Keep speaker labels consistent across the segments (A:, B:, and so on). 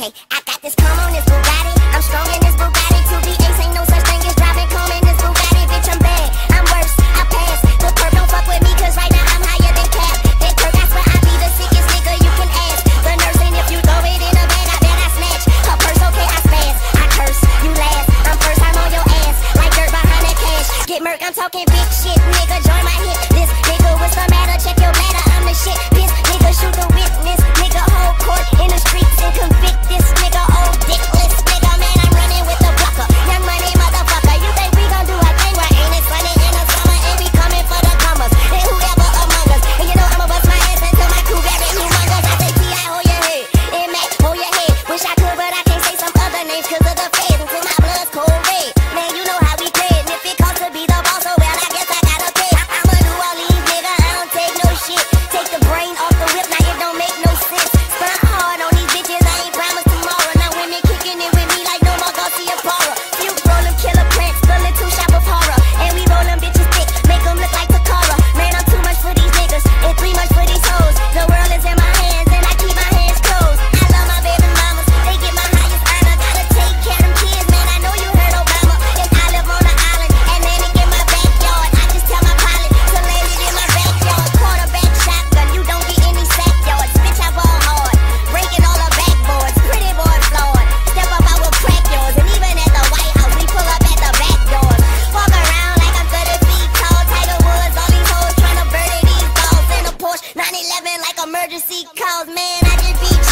A: okay. I got this come on this Bugatti. I'm strong in this Bugatti. To be ace ain't no such calls. Man, I just be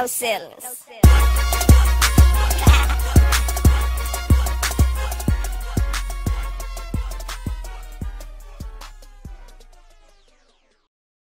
A: Barcelos.